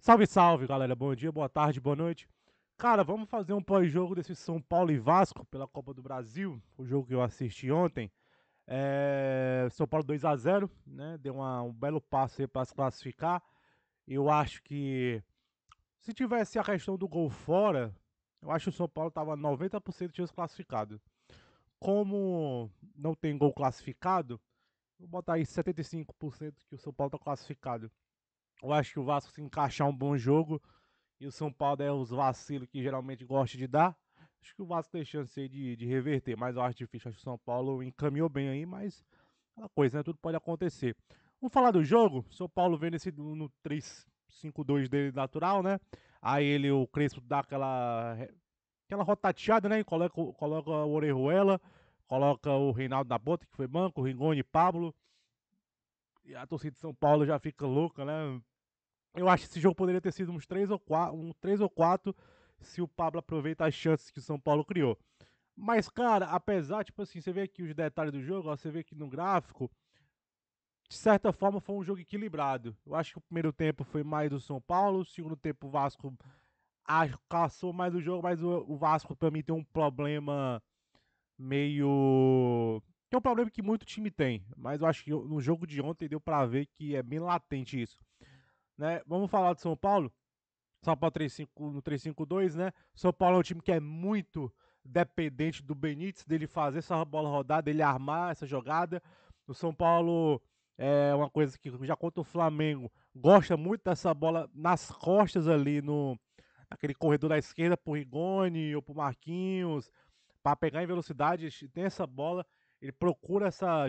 Salve, salve, galera. Bom dia, boa tarde, boa noite. Cara, vamos fazer um pós-jogo desse São Paulo e Vasco pela Copa do Brasil, o jogo que eu assisti ontem. É... São Paulo 2 a 0 né? Deu uma, um belo passo aí para se classificar. Eu acho que se tivesse a questão do gol fora, eu acho que o São Paulo tava 90% de classificado. Como não tem gol classificado, vou botar aí 75% que o São Paulo tá classificado. Eu acho que o Vasco se encaixar um bom jogo e o São Paulo é os vacilos que geralmente gosta de dar. Acho que o Vasco tem chance aí de, de reverter, mas eu acho difícil. Acho que o São Paulo encaminhou bem aí, mas aquela coisa, né? Tudo pode acontecer. Vamos falar do jogo. São Paulo vem nesse no 3-5-2 dele natural, né? Aí ele, o Crespo dá aquela aquela rotateada, né? Coloca, coloca o Orejuela, coloca o Reinaldo na ponta, que foi banco, o Rigoni e Pablo. E a torcida de São Paulo já fica louca, né? Eu acho que esse jogo poderia ter sido uns 3 ou 4, um 3 ou 4 se o Pablo aproveita as chances que o São Paulo criou. Mas, cara, apesar, tipo assim, você vê aqui os detalhes do jogo, ó, você vê aqui no gráfico, de certa forma foi um jogo equilibrado. Eu acho que o primeiro tempo foi mais do São Paulo, o segundo tempo o Vasco caçou mais o jogo, mas o, o Vasco para mim tem um problema meio que é um problema que muito time tem, mas eu acho que no jogo de ontem deu para ver que é bem latente isso. Né? Vamos falar de São Paulo? São Paulo 35, no 3-5-2, né? São Paulo é um time que é muito dependente do Benítez, dele fazer essa bola rodada, dele armar essa jogada. O São Paulo é uma coisa que já contra o Flamengo gosta muito dessa bola nas costas ali no aquele corredor da esquerda pro Rigoni ou pro Marquinhos para pegar em velocidade, tem essa bola, ele procura essa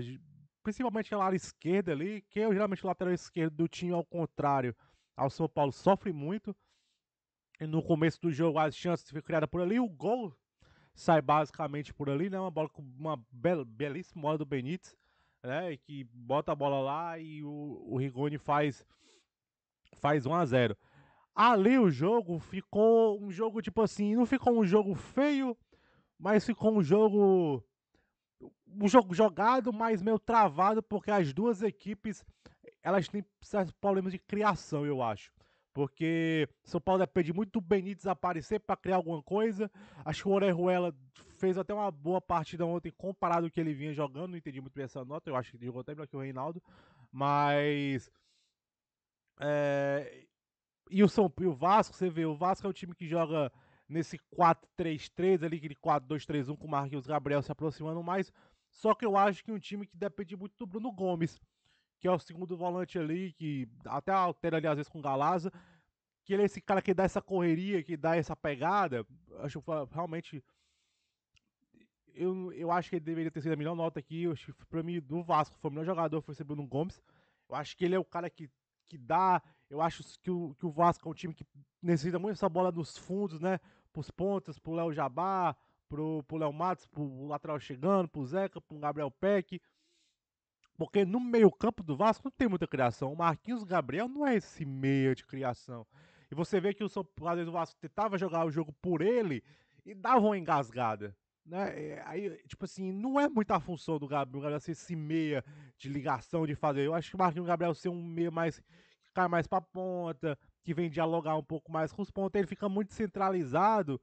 principalmente a área esquerda ali, que é geralmente o lateral esquerdo do time ao contrário ao São Paulo sofre muito. E no começo do jogo as chances ficam criadas por ali, o gol sai basicamente por ali, né? Uma bola com uma bel, belíssima bola do Benítez, né? Que bota a bola lá e o, o Rigoni faz faz 1 a 0. Ali o jogo ficou um jogo tipo assim, não ficou um jogo feio, mas ficou um jogo um jogo jogado, mas meio travado, porque as duas equipes elas têm certos problemas de criação, eu acho. Porque São Paulo depende muito do Benítez aparecer para criar alguma coisa. Acho que o Orejuela fez até uma boa partida ontem comparado ao que ele vinha jogando. Não entendi muito bem essa nota. Eu acho que ele jogou até melhor que o Reinaldo. Mas. É... E o São e o Vasco, você vê, o Vasco é o time que joga nesse 4-3-3 ali, aquele 4-2-3-1 com o Marquinhos Gabriel se aproximando mais. Só que eu acho que um time que depende muito do Bruno Gomes, que é o segundo volante ali, que até altera ali às vezes com o Galaza, que ele é esse cara que dá essa correria, que dá essa pegada. Acho realmente. Eu, eu acho que ele deveria ter sido a melhor nota aqui. Eu acho que pra mim, do Vasco, foi o melhor jogador, foi o Bruno Gomes. Eu acho que ele é o cara que, que dá. Eu acho que o, que o Vasco é um time que necessita muito essa bola nos fundos, né? pros pontas, pro Léo Jabá, pro, pro Léo Matos, pro lateral chegando, pro Zeca, pro Gabriel Peck. Porque no meio-campo do Vasco não tem muita criação. O Marquinhos Gabriel não é esse meio de criação. E você vê que o, às vezes o Vasco tentava jogar o jogo por ele e dava uma engasgada. Né? Aí, tipo assim, não é muita função do Gabriel, Gabriel ser esse meia de ligação, de fazer. Eu acho que o Marquinhos Gabriel ser um meia mais. que cai mais pra ponta, que vem dialogar um pouco mais com os pontos, ele fica muito centralizado.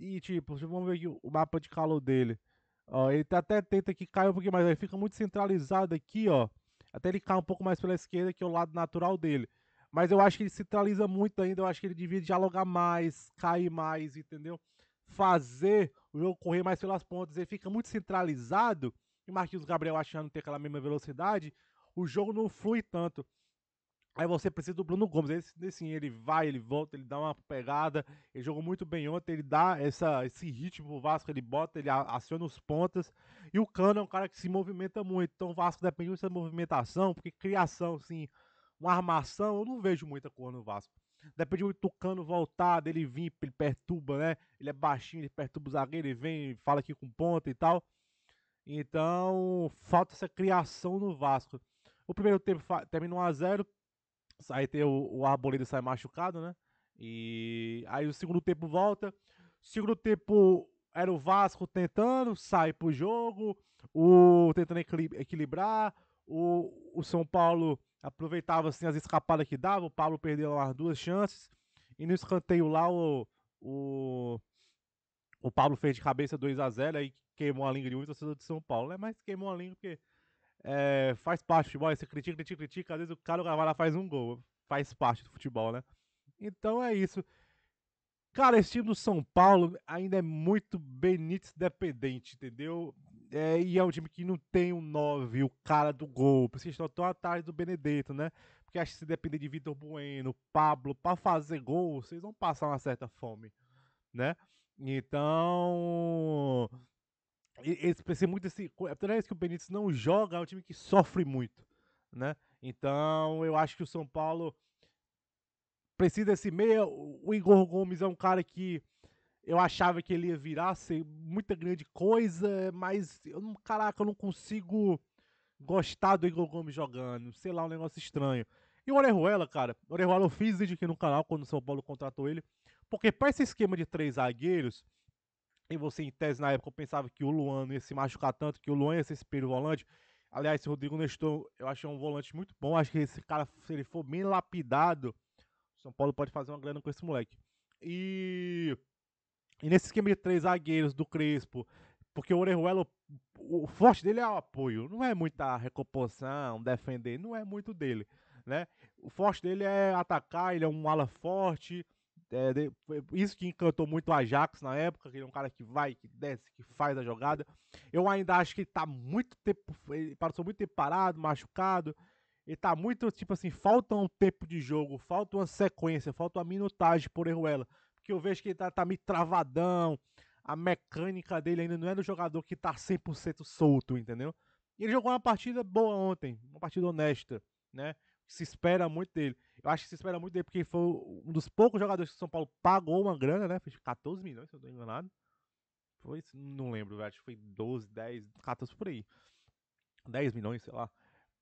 E, tipo, vamos ver aqui o mapa de calor dele. Ó, ele tá até tenta que caia um pouquinho mais, ele fica muito centralizado aqui, ó. Até ele cai um pouco mais pela esquerda, que é o lado natural dele. Mas eu acho que ele centraliza muito ainda, eu acho que ele devia dialogar mais, cair mais, entendeu? Fazer o jogo correr mais pelas pontas. Ele fica muito centralizado, e Marquinhos Gabriel achando ter aquela mesma velocidade, o jogo não flui tanto. Aí você precisa do Bruno Gomes. Esse, assim, ele vai, ele volta, ele dá uma pegada. Ele jogou muito bem ontem, ele dá essa, esse ritmo pro Vasco, ele bota, ele aciona os pontas. E o Cano é um cara que se movimenta muito. Então o Vasco depende muito dessa movimentação, porque criação, assim, uma armação, eu não vejo muita cor no Vasco. Depende muito do Cano voltar, dele vir, ele perturba, né? Ele é baixinho, ele perturba o zagueiro, ele vem, fala aqui com ponta e tal. Então, falta essa criação no Vasco. O primeiro tempo termina 1x0 Aí tem o, o Arboleda sai machucado, né? E aí o segundo tempo volta. Segundo tempo era o Vasco tentando, sai pro jogo, o tentando equilibrar, o, o São Paulo aproveitava assim as escapadas que dava, o Pablo perdeu as duas chances, e no escanteio lá o, o, o Pablo fez de cabeça 2 a 0 aí queimou a língua de muito torcedor de São Paulo, né? Mas queimou a língua porque é, faz parte do futebol, você critica, critica, critica, às vezes o cara vai lá faz um gol, faz parte do futebol, né? Então é isso. Cara, esse time do São Paulo ainda é muito Benítez dependente, entendeu? É, e é um time que não tem um 9, o cara do gol. Que estão tão atrás do Benedetto, né? Porque acho que se depender de Vitor Bueno, Pablo, para fazer gol, vocês vão passar uma certa fome, né? Então. Eles precisam muito desse. Toda vez que o Benítez não joga, é um time que sofre muito, né? Então, eu acho que o São Paulo precisa desse meia. O Igor Gomes é um cara que eu achava que ele ia virar ser muita grande coisa, mas eu não, caraca, eu não consigo gostar do Igor Gomes jogando. Sei lá, um negócio estranho. E o Orejuela, cara, o Orejuela eu fiz vídeo aqui no canal quando o São Paulo contratou ele, porque para esse esquema de três zagueiros, e você em tese na época pensava que o Luan ia se machucar tanto, que o Luan ia ser esse primeiro volante. Aliás, esse Rodrigo Nestor, eu achei um volante muito bom. Acho que esse cara, se ele for bem lapidado, são Paulo pode fazer uma grana com esse moleque. E, e nesse esquema de três zagueiros do Crespo, porque o Orejuela, o forte dele é o apoio, não é muita recomposição, defender, não é muito dele, né? O forte dele é atacar, ele é um ala forte, é, de, isso que encantou muito o Ajax na época, que ele é um cara que vai, que desce, que faz a jogada. Eu ainda acho que ele tá muito tempo, ele passou muito tempo parado, machucado. Ele tá muito, tipo assim, falta um tempo de jogo, falta uma sequência, falta uma minutagem por Eruela. Porque eu vejo que ele tá, tá meio travadão, a mecânica dele ainda não é do jogador que tá 100% solto, entendeu? Ele jogou uma partida boa ontem, uma partida honesta, né? Se espera muito dele. Eu acho que se espera muito dele porque foi um dos poucos jogadores que o São Paulo pagou uma grana, né? Foi 14 milhões, se eu não tô enganado. Foi, não lembro. Acho que foi 12, 10, 14 por aí. 10 milhões, sei lá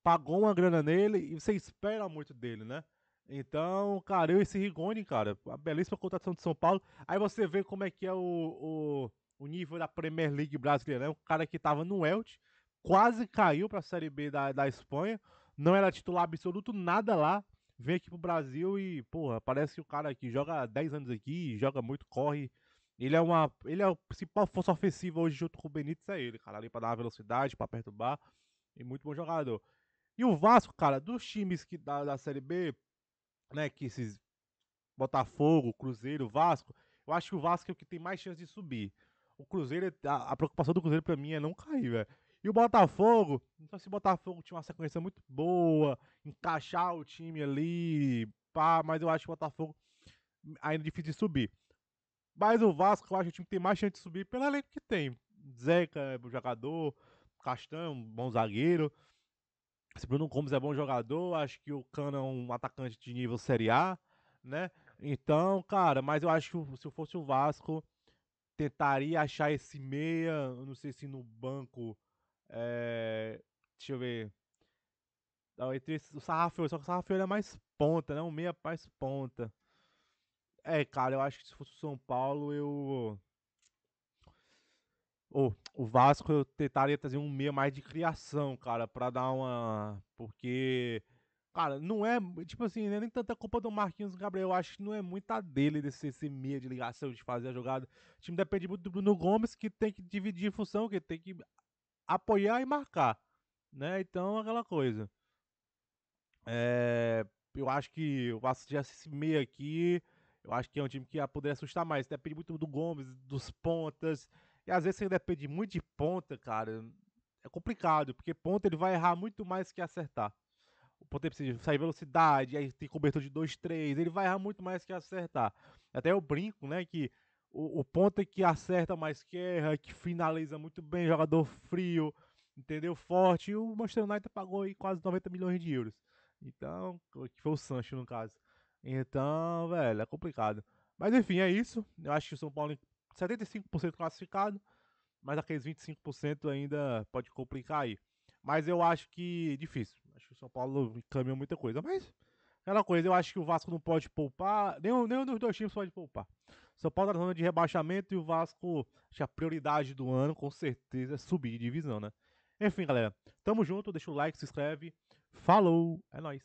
pagou uma grana nele e você espera muito dele, né? Então, cara, eu esse Rigoni, cara, a belíssima contratação de São Paulo. Aí você vê como é que é o, o, o nível da Premier League brasileira, né? Um cara que tava no Elche, quase caiu pra Série B da, da Espanha, não era titular absoluto, nada lá. Vem aqui pro Brasil e, porra, parece que o cara aqui joga 10 anos aqui, joga muito, corre. Ele é uma. Ele é o principal força ofensiva hoje junto com o Benítez, é ele, cara, ali pra dar uma velocidade, pra perturbar. E muito bom jogador. E o Vasco, cara, dos times que da, da Série B, né, que esses Botafogo, Cruzeiro, Vasco, eu acho que o Vasco é o que tem mais chance de subir. O Cruzeiro, a, a preocupação do Cruzeiro pra mim é não cair, velho. E o Botafogo, então se o Botafogo tinha uma sequência muito boa, encaixar o time ali, pá, mas eu acho que o Botafogo ainda difícil de subir. Mas o Vasco, eu acho que o time tem mais chance de subir pelo elenco que tem. Zeca é bom jogador, Castanho, bom zagueiro. Esse Bruno Gomes é bom jogador, acho que o Cano é um atacante de nível Série A, né? Então, cara, mas eu acho que se fosse o Vasco, tentaria achar esse meia, não sei se no banco, é, deixa eu ver, entre o Sarrafeiro, só que o Sarrafeiro é mais ponta, né? Um meia mais ponta. É, cara, eu acho que se fosse o São Paulo, eu o, o Vasco eu tentaria trazer um meio mais de criação, cara, para dar uma. Porque. Cara, não é. Tipo assim, é nem tanta culpa do Marquinhos Gabriel. Eu acho que não é muita dele desse esse meia de ligação, de fazer a jogada. O time depende muito do Bruno Gomes, que tem que dividir função, que tem que apoiar e marcar. Né? Então, aquela coisa. É, eu acho que o Vasco meia aqui. Eu acho que é um time que ia poder assustar mais. Depende muito do Gomes, dos pontas. E às vezes você depende muito de ponta, cara. É complicado, porque ponta ele vai errar muito mais que acertar. O ponta precisa sair velocidade, aí tem cobertor de 2, 3, ele vai errar muito mais que acertar. Até eu brinco, né, que o, o ponta que acerta mais que erra, que finaliza muito bem, jogador frio, entendeu? Forte, e o Manchester United pagou aí quase 90 milhões de euros. Então, que foi o Sancho no caso. Então, velho, é complicado. Mas enfim, é isso. Eu acho que o São Paulo 75% classificado, mas aqueles 25% ainda pode complicar aí. Mas eu acho que difícil. Acho que o São Paulo caminhou muita coisa. Mas aquela coisa, eu acho que o Vasco não pode poupar. Nenhum, nenhum dos dois times pode poupar. São Paulo tá na zona de rebaixamento e o Vasco, acho que a prioridade do ano, com certeza, é subir de divisão, né? Enfim, galera, tamo junto, deixa o like, se inscreve. Falou, é nóis.